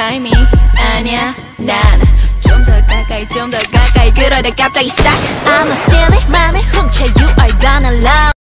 타이밍. 아니야 난 좀 더 가까이 좀 더 가까이. 그러다 갑자기 싹 I'm a